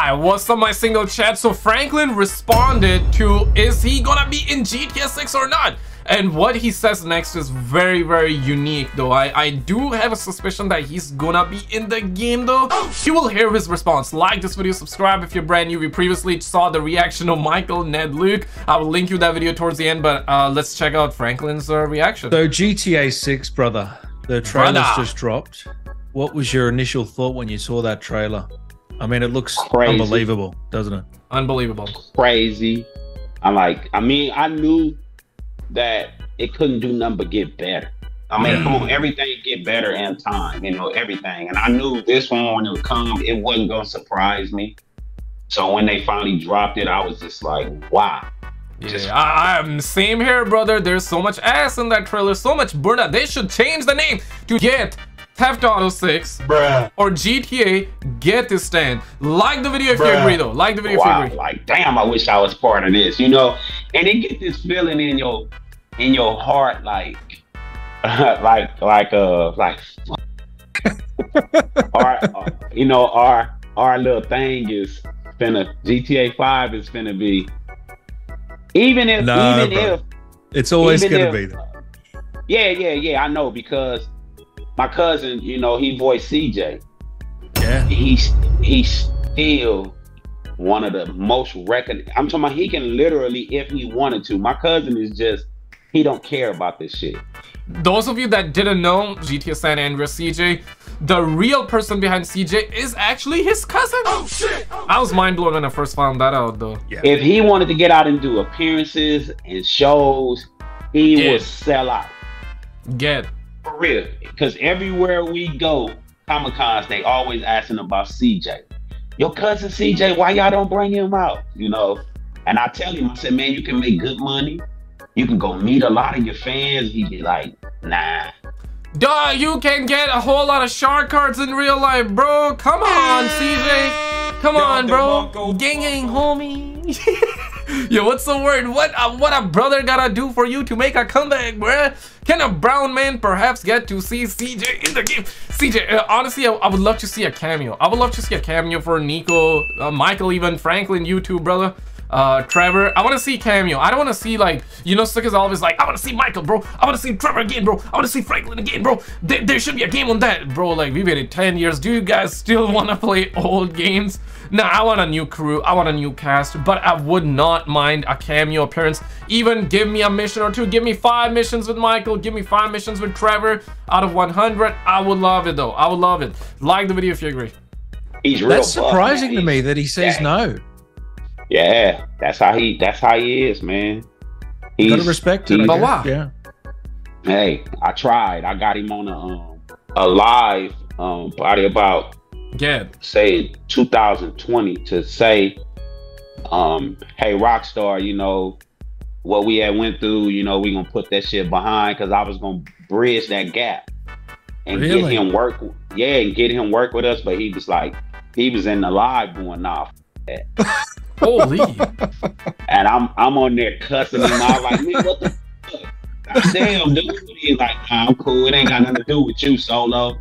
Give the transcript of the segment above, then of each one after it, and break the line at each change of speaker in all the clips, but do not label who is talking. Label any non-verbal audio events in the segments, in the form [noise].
Hi, what's up my single chat? So Franklin responded to is he gonna be in GTA 6 or not? And what he says next is very, very unique though. I, I do have a suspicion that he's gonna be in the game though. You will hear his response. Like this video, subscribe if you're brand new. We previously saw the reaction of Michael, Ned, Luke. I will link you that video towards the end, but uh, let's check out Franklin's uh, reaction.
So GTA 6, brother, the trailer's
Brother.
just dropped. What was your initial thought when you saw that trailer? I mean, it looks
Crazy.
unbelievable, doesn't it?
Unbelievable.
crazy. I'm like, I mean, I knew that it couldn't do nothing but get better. I mean, come on, everything get better in time, you know, everything. And I knew this one when it would come, it wasn't gonna surprise me. So when they finally dropped it, I was just like, wow.
Yeah, I, I'm same here, brother. There's so much ass in that trailer, so much burnout. They should change the name to Get Theft Auto 6
Bruh.
or GTA Get This Stand. Like the video if you agree, though. Like the video if you agree.
like damn, I wish I was part of this, you know. And it gets this feeling in your in your heart, like [laughs] like like uh like [laughs] our uh, you know our our little thing is finna GTA Five is finna be even if
No,
even
bro.
if
It's always going to
if-
be there.
yeah yeah yeah I know because my cousin you know he voiced CJ
Yeah.
he's he's still one of the most recon. I'm talking about he can literally, if he wanted to. My cousin is just he don't care about this shit.
Those of you that didn't know GTA San Andreas CJ, the real person behind CJ is actually his cousin. Oh shit! Oh, I was mind blown when I first found that out, though.
Yeah.
If he wanted to get out and do appearances and shows, he
Yeah.
would sell out
Get.
For real. Because everywhere we go, Comic Cons, they always asking about CJ. Your cousin CJ, why y'all don't bring him out? You know. And I tell him, I said, man, you can make good money. You can go meet a lot of your fans. He'd be like, nah.
Duh, you can get a whole lot of shark cards in real life, bro. Come on, CJ. Come on, bro. Gang gang, homie. [laughs] [laughs] Yo, what's the word? What uh, what a brother gotta do for you to make a comeback, bruh? Can a brown man perhaps get to see CJ in the game? CJ, uh, honestly, I, I would love to see a cameo. I would love to see a cameo for Niko, uh, Michael, even Franklin, you too, brother. Uh, Trevor, I want to see cameo. I don't want to see like, you know, Stick is always like, I want to see Michael, bro. I want to see Trevor again, bro. I want to see Franklin again, bro. There, there should be a game on that, bro. Like, we waited 10 years. Do you guys still [laughs] want to play old games? Nah, I want a new crew. I want a new cast, but I would not mind a cameo appearance. Even give me a mission or two. Give me five missions with Michael. Give me five missions with Trevor out of 100. I would love it though. I would love it. Like the video if you agree.
He's real.
That's surprising
man.
to me that he says
Yeah.
no.
Yeah, that's how he. That's how he is, man. He's,
Gotta respect it. I
he's-
But why?
Yeah.
Hey, I tried. I got him on a um, a live um probably about
Get.
say 2020 to say, um, hey Rockstar, you know what we had went through. You know we gonna put that shit behind because I was gonna bridge that gap and
Really?
get him work. Yeah, and get him work with us. But he was like, he was in the live going off. [laughs]
Holy.
And I'm I'm on there cussing him out like, man, what the fuck? God Damn, dude. He's like, nah, I'm cool. It ain't got nothing to do with you, Solo.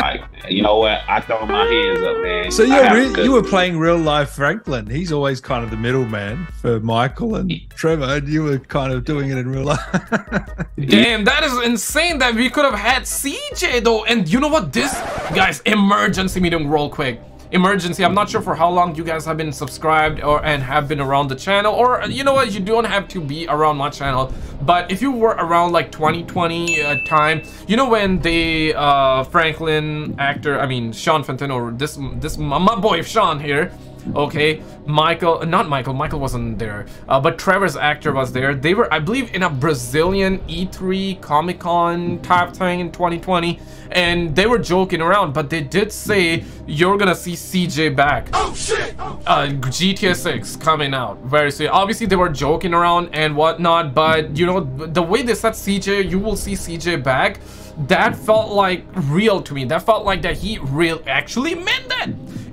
Like, you know what? I throw my hands up, man.
So you're re- you were playing real life Franklin. He's always kind of the middleman for Michael and Trevor, and you were kind of doing it in real life. [laughs]
Damn, that is insane that we could have had CJ though. And you know what? This, guys, emergency meeting real quick. Emergency. I'm not sure for how long you guys have been subscribed or and have been around the channel. Or you know what? You don't have to be around my channel. But if you were around like 2020 uh, time, you know when the uh, Franklin actor, I mean Shawn Fonteno, this this my boy Shawn here. Okay, Michael, not Michael, Michael wasn't there, uh, but Trevor's actor was there. They were, I believe, in a Brazilian E3 Comic Con type thing in 2020, and they were joking around, but they did say you're gonna see CJ back. Oh shit! Uh, GTA 6 coming out very soon. Obviously, they were joking around and whatnot, but you know, the way they said CJ, you will see CJ back that felt like real to me. That felt like that he real actually meant that.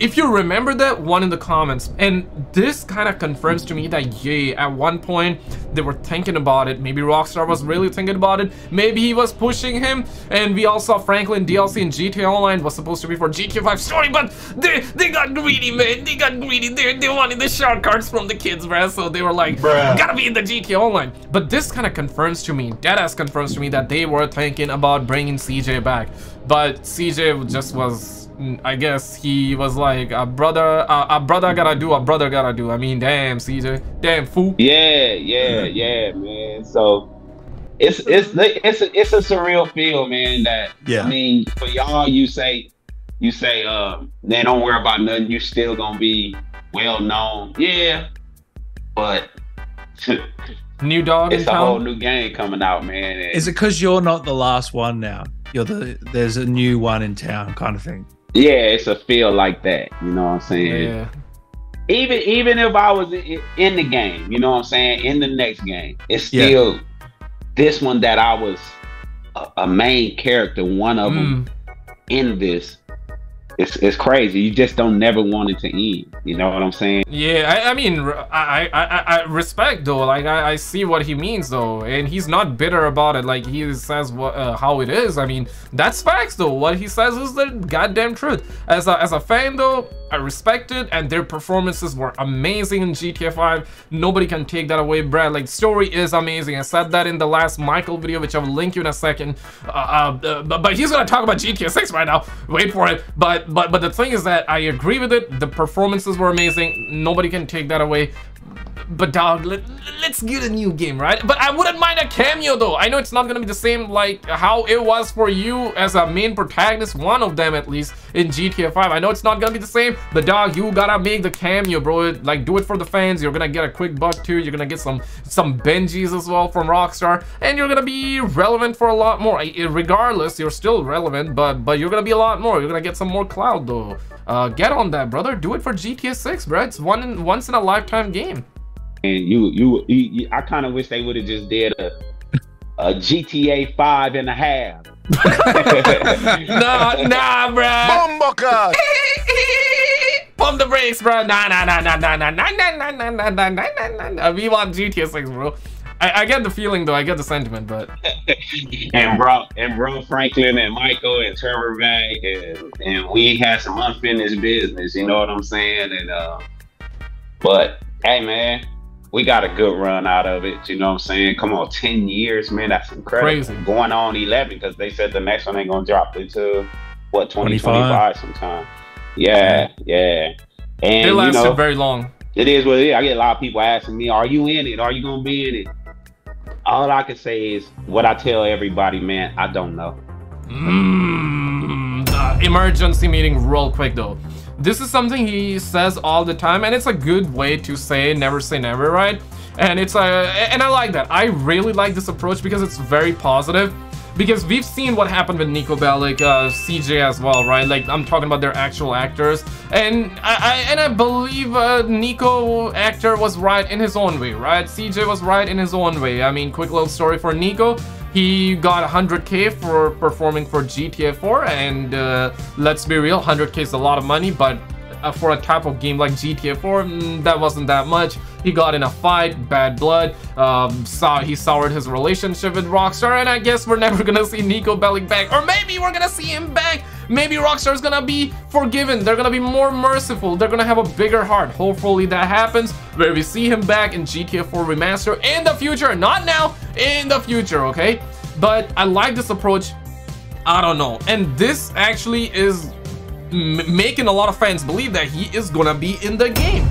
If you remember that one in the comments and this kind of confirms to me that yeah at one point they were thinking about it. Maybe rockstar was really thinking about it. Maybe he was pushing him. And we all saw franklin dlc in gta online was supposed to be for gta 5 story but they they got greedy man. They got greedy. They, they wanted the shark cards from the kids bruh. So they were like Bruh. gotta be in the gta online. But this kind of confirms to me deadass confirms to me that they were thinking about bringing cj back. But cj just was I guess he was like a brother, a, a, brother gotta do, a brother gotta do. I mean, damn, CJ, damn fool.
Yeah, yeah, yeah, man. So it's it's it's a, it's a surreal feel, man. That yeah. I mean, for y'all, you say you say, uh, man, don't worry about nothing. You're still gonna be well known. Yeah, but
new dog.
It's a town? whole new game coming out, man.
And Is it because you're not the last one now? You're the there's a new one in town, kind of thing.
Yeah, it's a feel like that. You know what I'm saying? Yeah. Even even if I was in the game, you know what I'm saying, in the next game, it's still yeah. this one that I was a, a main character, one of mm. them in this it's it's crazy. You just don't never want it to end. You know what I'm saying?
Yeah, I, I mean, I, I I respect though. Like I, I see what he means though, and he's not bitter about it. Like he says what uh, how it is. I mean, that's facts though. What he says is the goddamn truth. As a as a fan though, I respect it, and their performances were amazing in GTA 5. Nobody can take that away, Brad. Like, story is amazing. I said that in the last Michael video, which I will link you in a second. Uh, uh, uh but, but he's gonna talk about GTA 6 right now. Wait for it. But but but the thing is that I agree with it. The performances were amazing. Nobody can take that away. But dog, let, us get a new game, right? But I wouldn't mind a cameo though. I know it's not gonna be the same like how it was for you as a main protagonist, one of them at least, in GTA 5. I know it's not gonna be the same, but dog, you gotta make the cameo, bro. Like, do it for the fans. You're gonna get a quick buck too. You're gonna get some some Benjis as well from Rockstar, and you're gonna be relevant for a lot more. Regardless, you're still relevant, but but you're gonna be a lot more. You're gonna get some more cloud though. Uh, get on that, brother. Do it for GTA 6, bro. It's one in, once in a lifetime game.
And you, you, you, you I kind of wish they would have just did a, a GTA five and a half.
nah, nah, bro.
Bomboka.
Pump the brakes, bro. Nah, nah, nah, nah, nah, nah, nah, nah, nah, nah, nah, nah, nah, nah, nah. We want GTA 6, bro. I, I get the feeling though. I get the sentiment, but
and bro and bro Franklin and Michael and Trevor back and and we had some unfinished business. You know what I'm saying? And uh, but hey, man, we got a good run out of it. You know what I'm saying? Come on, 10 years, man. That's incredible. Crazy. Going on 11 because they said the next one ain't going to drop until, what, 2025 sometime. Yeah, yeah.
And, it lasted you know, very long.
It is what it is. I get a lot of people asking me, are you in it? Are you going to be in it? All I can say is what I tell everybody, man, I don't know.
Mm, uh, emergency meeting real quick, though. This is something he says all the time, and it's a good way to say never say never, right? And it's a, and I like that. I really like this approach because it's very positive. Because we've seen what happened with Niko Bellic, uh, CJ as well, right? Like I'm talking about their actual actors, and I, I and I believe uh, Niko actor was right in his own way, right? CJ was right in his own way. I mean, quick little story for Niko. He got 100k for performing for GTA 4 and uh, let's be real, 100k is a lot of money, but uh, for a type of game like GTA 4, mm, that wasn't that much. He got in a fight, bad blood, um, saw he soured his relationship with Rockstar, and I guess we're [laughs] never gonna see Niko Bellic back. Or maybe we're gonna see him back. Maybe Rockstar's gonna be forgiven. They're gonna be more merciful. They're gonna have a bigger heart. Hopefully that happens, where we see him back in GTA 4 Remaster in the future. Not now, in the future, okay? But I like this approach. I don't know. And this actually is making a lot of fans believe that he is gonna be in the game.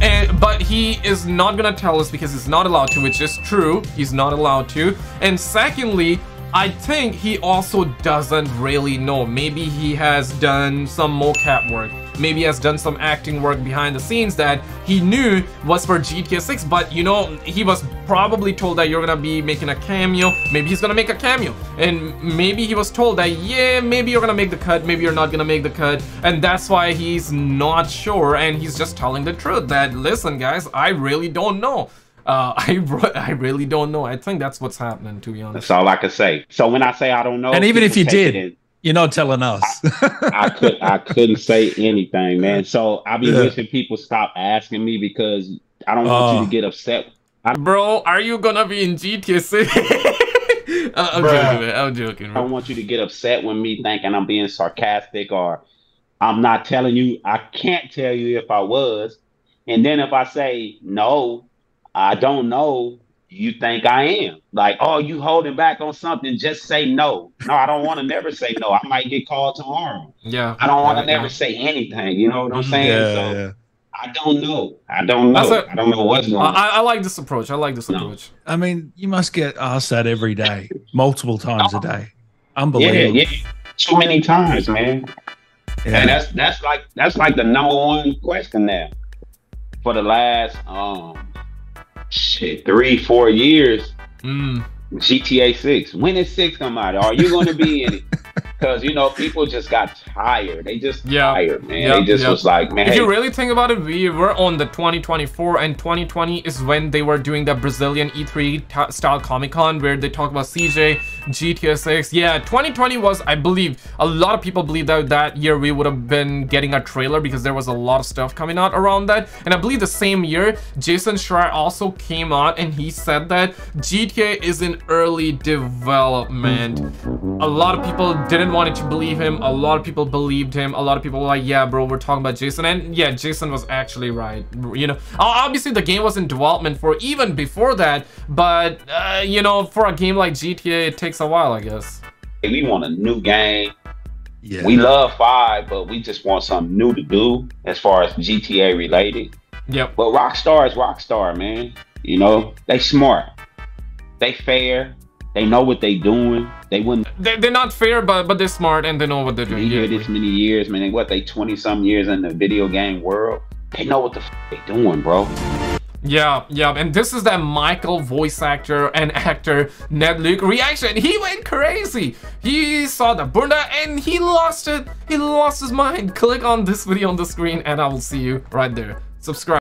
And, but he is not gonna tell us because he's not allowed to, which is true. He's not allowed to. And secondly, I think he also doesn't really know. Maybe he has done some mocap work maybe has done some acting work behind the scenes that he knew was for GTA 6, but you know, he was probably told that you're gonna be making a cameo, maybe he's gonna make a cameo, and maybe he was told that, yeah, maybe you're gonna make the cut, maybe you're not gonna make the cut, and that's why he's not sure, and he's just telling the truth that, listen guys, I really don't know. Uh, [laughs] I, I really don't know. I think that's what's happening, to be honest.
That's all I can say. So when I say I don't know,
and even if you did, You're not telling us.
I could I couldn't say anything, [laughs] man. So I be
Yeah.
wishing people stop asking me because I don't want you
Oh.
to get upset.
Bro, are you gonna be in GTA 6? [laughs] Uh, I'm
Bruh.
joking, man. I'm joking,
I
bro.
don't want you to get upset with me thinking I'm being sarcastic or I'm not telling you. I can't tell you if I was. And then if I say no, I don't know, you think I am. Like, oh, you holding back on something, just say no. No, I don't want to never say no. I might get called tomorrow.
Yeah.
I don't want to never
yeah.
say anything. You know what I'm saying?
yeah,
so
yeah.
I don't know. I don't
That's
know.
a-
I don't know what's going on.
I, I like this approach. I like this
No.
approach.
I mean, you must get asked that every day, multiple times a day. Unbelievable.
yeah. Yeah. Too many times, man.
Yeah.
And that's that's like that's like the number one question now for the last um shit three four years.
Mm.
GTA Six. When is Six come out? Are you going to be in it? [laughs] Because you know people just got tired. They just
Yeah.
tired, man.
Yeah,
They just
yeah.
was like, man,
If you really think about it, we were on the 2024 and 2020 is when they were doing the Brazilian E3 style Comic Con where they talk about CJ, GTA 6. Yeah, 2020 was, I believe, a lot of people believe that that year we would have been getting a trailer because there was a lot of stuff coming out around that. And I believe the same year, Jason Schreier also came out and he said that GTA is in early development. A lot of people didn't want to believe him. A lot of people believed him. A lot of people were like, yeah, bro, we're talking about Jason. And yeah, Jason was actually right. You know, obviously the game was in development for even before that, but uh, you know, for a game like GTA, it takes a while, I guess.
we want a new game.
yeah.
We love five, but we just want something new to do as far as GTA related.
Yep.
But Rockstar is Rockstar, man. You know, they smart. They fair. They know what they doing. They wouldn't
They, they're not fair, but but they're smart and they know what they're
be
doing.
here
Yeah.
this many years, man. They, what they twenty some years in the video game world. They know what the f- they doing, bro.
Yeah, yeah, and this is that Michael voice actor and actor Ned Luke reaction. He went crazy. He saw the Bunda and he lost it. He lost his mind. Click on this video on the screen and I will see you right there. Subscribe.